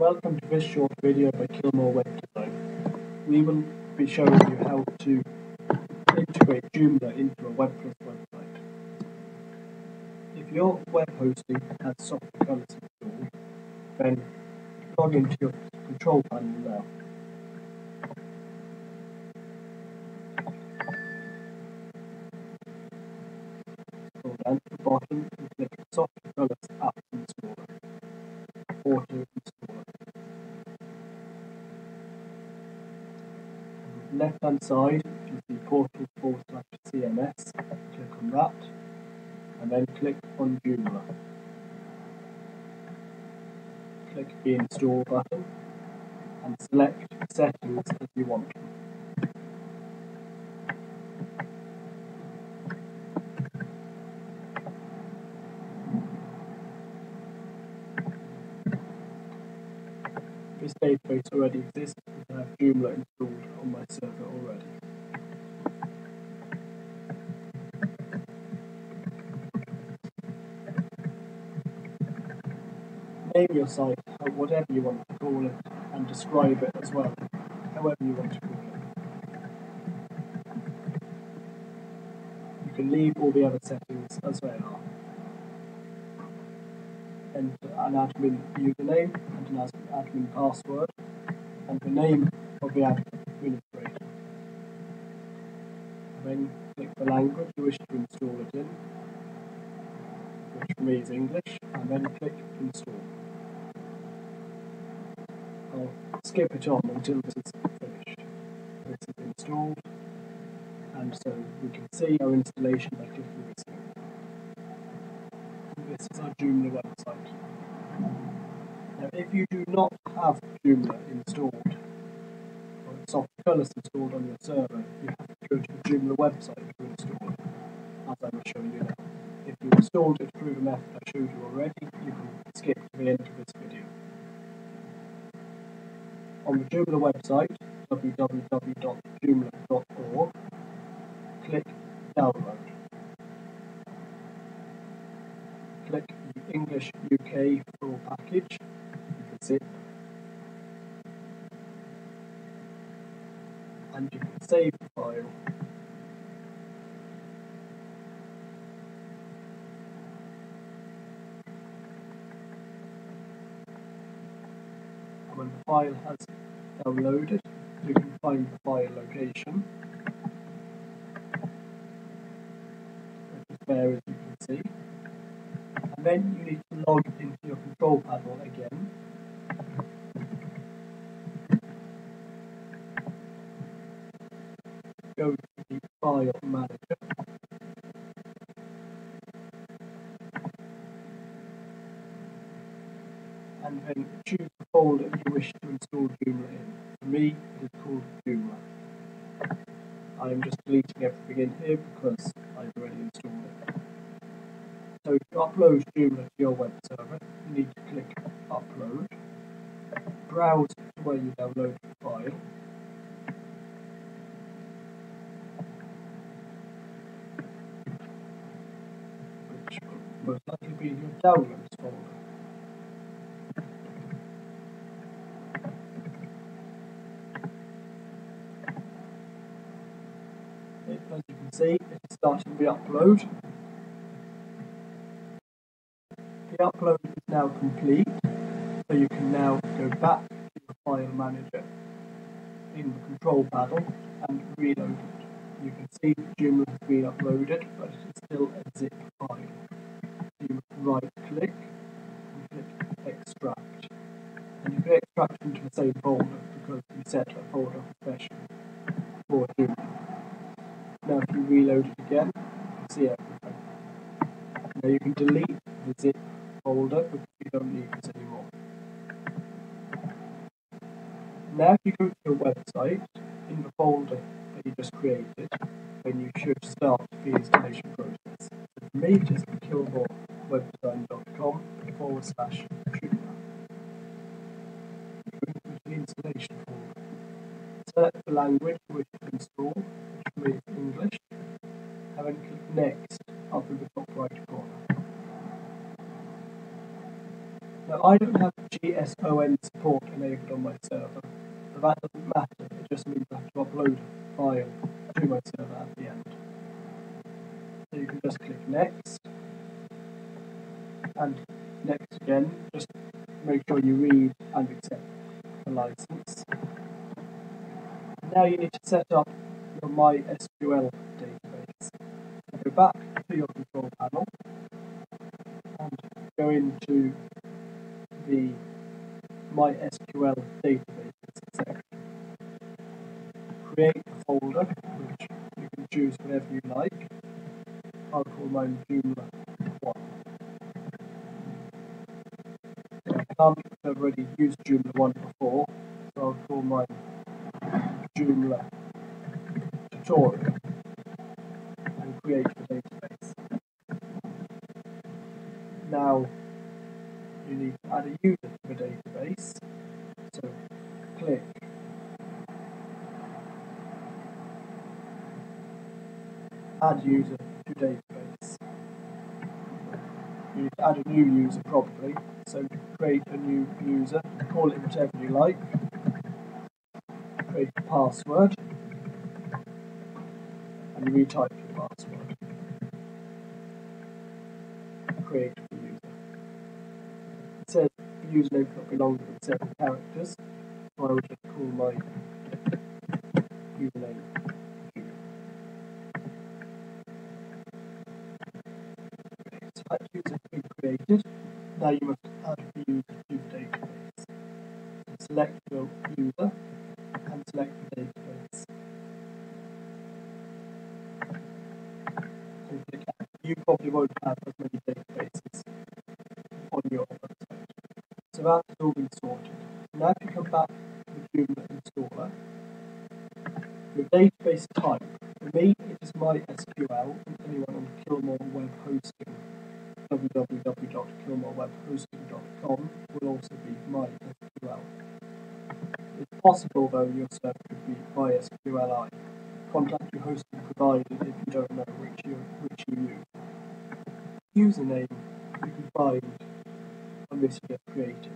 Welcome to this short video by Kilmore Web Design. We will be showing you how to integrate Joomla into a WebPlus website. If your web hosting has Softaculous installed, then log into your control panel now. Scroll down to the bottom and click Colors App Installer. Auto Installer. left hand side, you see portal forward slash CMS. Click on that and then click on Joomla. Click the install button and select settings as you want. This database already exists I have Joomla installed on my server already. Name your site uh, whatever you want to call it and describe it as well, however you want to call it. You can leave all the other settings as they are. Enter an admin username and an admin password and the name of the administrator. Click the language you wish to install it in, which for me is English, and then click install. I'll skip it on until this is finished. This is installed, and so we can see our installation by clicking this. This is our Joomla website. Now, if you do not have Joomla installed, or soft colors installed on your server, you have go to the Joomla website to install it, as I will show you now. If you installed it through the method I showed you already, you can skip to the end of this video. On the Joomla website, www.joomla.org, click Download. Click the English UK full package, you can zip, and you can save file. when the file has downloaded, you can find the file location. Which is there as you can see. And then you need to log into your control panel again. Go to the file manager. And then choose the folder you wish to install Joomla in. For me, it is called Joomla. I am just deleting everything in here because I've already installed it. So to upload Joomla to your web server, you need to click Upload, browse to where you download the file, which your Downloads folder. as you can see, it's starting the upload. The upload is now complete, so you can now go back to the file manager in the control panel and reload it. You can see the Joomla has been uploaded, but it is still a zip file. Right click and click extract. And you can extract into the same folder because you set a folder special for Joomla. Now if you reload it again, you can see everything. Now you can delete the zip folder because you don't need this anymore. Now if you go to your website, in the folder that you just created, then you should start the installation process. For me, just kilmorewebdesign.com forward slash Joomla. Go into the installation folder. Select the language you wish to install, which is English, and then click Next up in the top right corner. Now I don't have JSON support enabled on my server, but that doesn't matter, it just means I have to upload a file to my server at the end. So you can just click next, and next again, just make sure you read and accept the license. Now you need to set up your MySQL database. Go back to your control panel and go into the MySQL database section. Create a folder, which you can choose whatever you like. I'll call mine Joomla 1. So I can't, I've already used Joomla 1 before, so I'll call mine Joomla tutorial and create the database. Now you need to add a user to the database. So click add user to database. You need to add a new user probably. So create a new user, call it whatever you like. Create a password and retype your password. Create the user. It says the username cannot be longer than seven characters, so I will just call my username. So that created. Now you must add the user to the database. So select your user and select the database. and click add. You probably won't have as many databases on your website. So that's all been sorted. Now if you come back to the Joomla installer, your database type, for me it is MySQL possible though your server could be MySQLi. Contact your hosting provider if you don't know which you which you use. Username you can find on this you have created.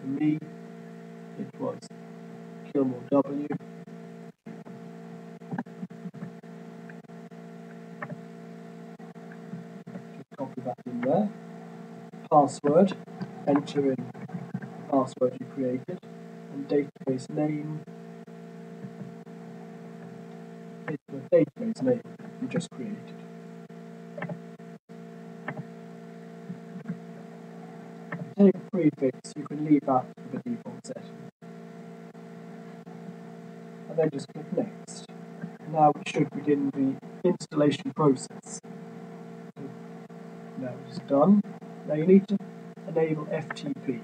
For me, it was Kilmore W. Just copy that in there. Password, enter in the password you created, database name is the database name you just created. Take a prefix, you can leave that for the default setting. And then just click next. Now we should begin the installation process. Now it's done. Now you need to enable FTP.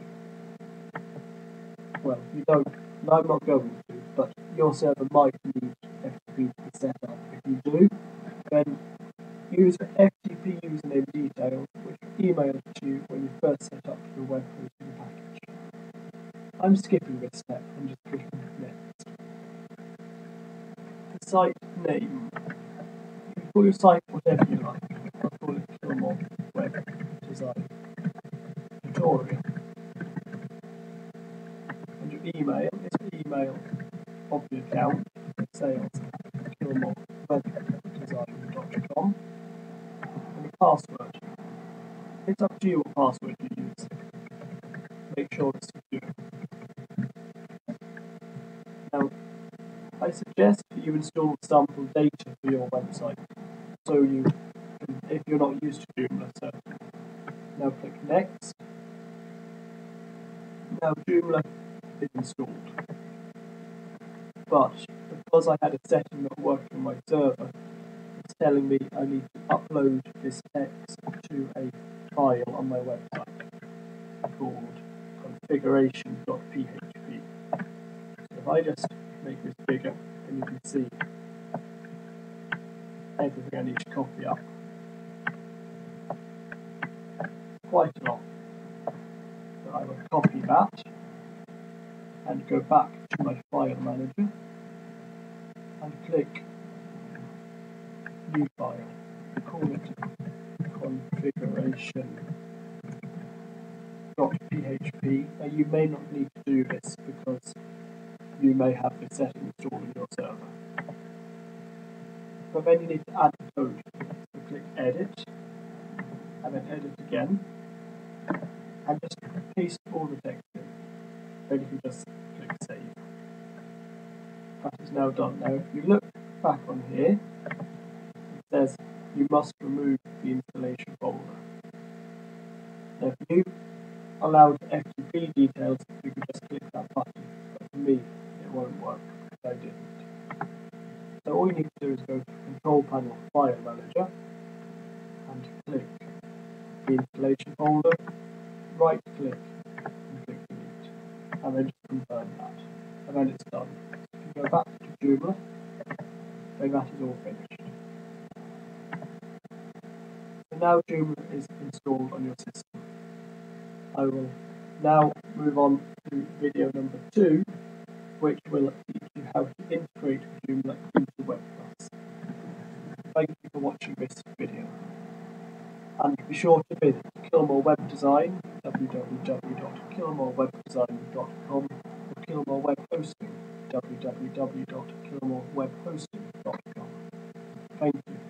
Well, you don't, and I'm not going to, but your server might need FTP to set up. If you do, then use FTP username details which were emailed to you when you first set up your web hosting package. I'm skipping this step and just clicking next. The site name. You can call your site email the email of the account, sales at kilmorewebdesign.com. And the password. It's up to you what password you use. Make sure it's secure. Now, I suggest that you install sample data for your website so you can, if you're not used to Joomla. So uh, now click next. Now Joomla installed. But because I had a setting not working on my server, it's telling me I need to upload this text to a file on my website called configuration.php. So if I just make this bigger, then you can see everything I need to copy up. Quite a lot. So I will copy that and go back to my file manager and click new file. Call it configuration.php PHP. Now you may not need to do this because you may have the setting installed on your server. But then you need to add code. So click Edit, and then Edit again, and just paste all the text in. Then you can just click Save. That is now done. Now if you look back on here, it says you must remove the installation folder. Now if you allowed FTP details, you can just click that button. But for me, it won't work because I didn't. So all you need to do is go to Control Panel File Manager and click the installation folder, right click. And then just confirm that. And then it's done. You go back to Joomla, then that is all finished. So now Joomla is installed on your system. I will now move on to video number two, which will teach you how to integrate Joomla into WebPlus. Thank you for watching this video. Um, and be sure to visit Kilmore Web Design, www.kilmorewebdesign.com, or Kilmore Web Hosting, www.kilmorewebhosting.com. Thank you.